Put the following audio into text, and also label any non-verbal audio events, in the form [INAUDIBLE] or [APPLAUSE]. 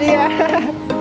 Yeah. [LAUGHS]